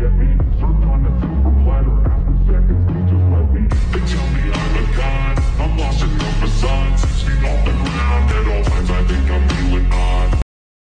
get me. Surf